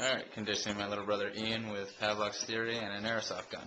All right, conditioning my little brother Ian with Pavlov's theory and an airsoft gun.